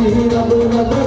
Hallelujah.